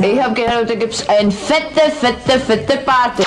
Ik heb geen grote gips fit the fit the party.